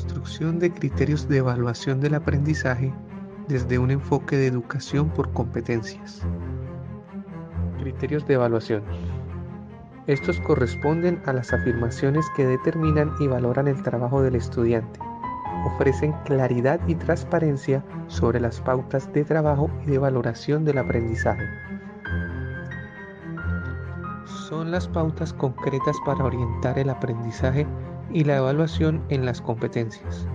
Construcción de criterios de evaluación del aprendizaje desde un enfoque de educación por competencias. Criterios de evaluación. Estos corresponden a las afirmaciones que determinan y valoran el trabajo del estudiante. Ofrecen claridad y transparencia sobre las pautas de trabajo y de valoración del aprendizaje. Son las pautas concretas para orientar el aprendizaje y la evaluación en las competencias.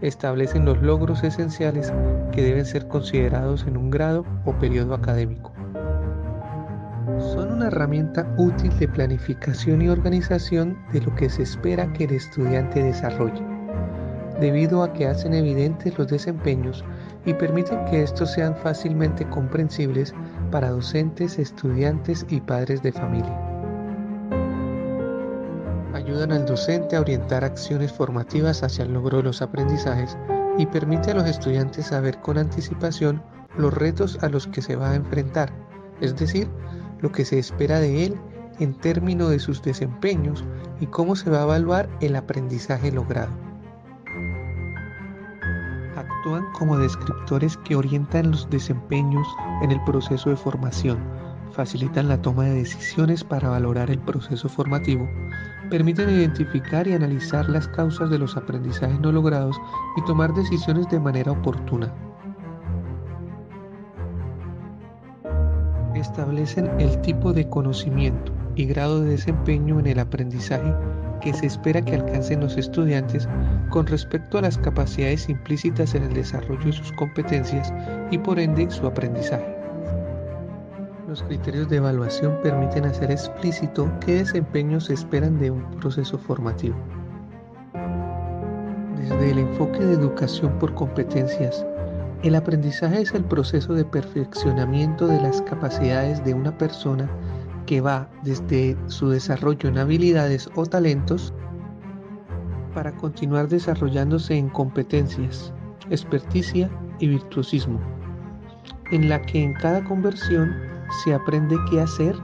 Establecen los logros esenciales que deben ser considerados en un grado o periodo académico. Son una herramienta útil de planificación y organización de lo que se espera que el estudiante desarrolle, debido a que hacen evidentes los desempeños y permiten que estos sean fácilmente comprensibles para docentes, estudiantes y padres de familia ayudan al docente a orientar acciones formativas hacia el logro de los aprendizajes y permite a los estudiantes saber con anticipación los retos a los que se va a enfrentar, es decir, lo que se espera de él en términos de sus desempeños y cómo se va a evaluar el aprendizaje logrado. Actúan como descriptores que orientan los desempeños en el proceso de formación, facilitan la toma de decisiones para valorar el proceso formativo, permiten identificar y analizar las causas de los aprendizajes no logrados y tomar decisiones de manera oportuna. Establecen el tipo de conocimiento y grado de desempeño en el aprendizaje que se espera que alcancen los estudiantes con respecto a las capacidades implícitas en el desarrollo de sus competencias y por ende su aprendizaje. Los criterios de evaluación permiten hacer explícito qué desempeños se esperan de un proceso formativo. Desde el enfoque de educación por competencias, el aprendizaje es el proceso de perfeccionamiento de las capacidades de una persona que va desde su desarrollo en habilidades o talentos para continuar desarrollándose en competencias, experticia y virtuosismo, en la que en cada conversión se aprende qué hacer,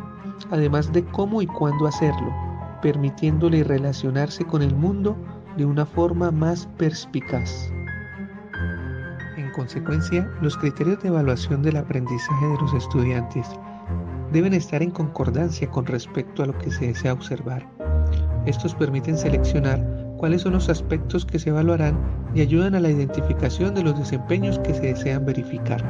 además de cómo y cuándo hacerlo, permitiéndole relacionarse con el mundo de una forma más perspicaz. En consecuencia, los criterios de evaluación del aprendizaje de los estudiantes deben estar en concordancia con respecto a lo que se desea observar. Estos permiten seleccionar cuáles son los aspectos que se evaluarán y ayudan a la identificación de los desempeños que se desean verificar.